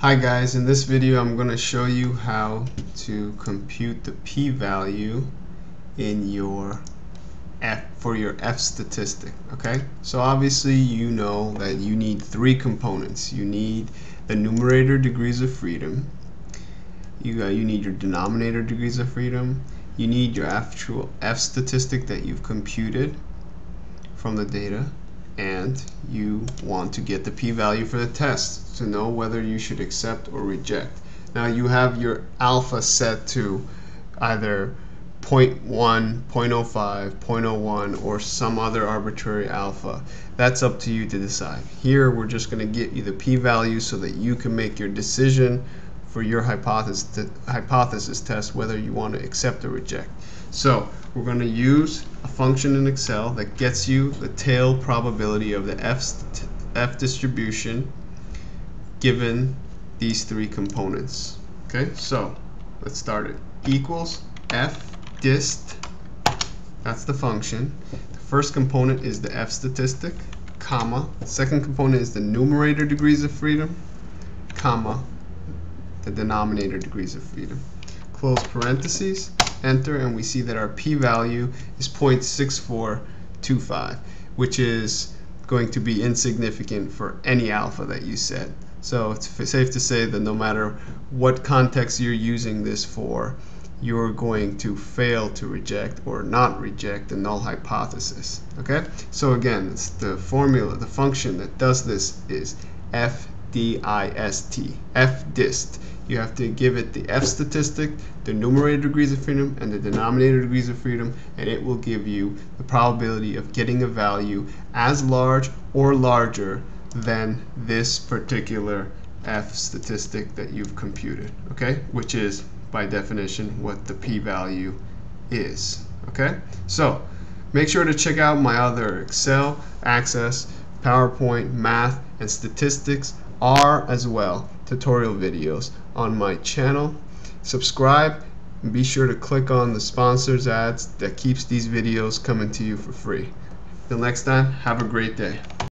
Hi guys, in this video I'm going to show you how to compute the p-value in your f for your f statistic okay? So obviously you know that you need three components. You need the numerator degrees of freedom. You got you need your denominator degrees of freedom. You need your actual f statistic that you've computed from the data and you want to get the p-value for the test to know whether you should accept or reject. Now you have your alpha set to either 0.1, 0.05, 0.01 or some other arbitrary alpha. That's up to you to decide. Here we're just going to get you the p-value so that you can make your decision for your hypothesis, hypothesis test whether you want to accept or reject. So we're going to use a function in Excel that gets you the tail probability of the F, F distribution given these three components. Okay, so let's start it. Equals F dist, that's the function. The first component is the F statistic, comma. Second component is the numerator degrees of freedom, comma, the denominator degrees of freedom. Close parentheses enter and we see that our p-value is 0.6425 which is going to be insignificant for any alpha that you set. So it's safe to say that no matter what context you're using this for you're going to fail to reject or not reject the null hypothesis okay? So again it's the formula the function that does this is f dist f dist you have to give it the f statistic, the numerator degrees of freedom, and the denominator degrees of freedom, and it will give you the probability of getting a value as large or larger than this particular f statistic that you've computed, okay? Which is, by definition, what the p-value is, okay? So, make sure to check out my other Excel, Access, PowerPoint, Math, and Statistics R as well tutorial videos on my channel. Subscribe and be sure to click on the sponsors ads that keeps these videos coming to you for free. Till next time, have a great day.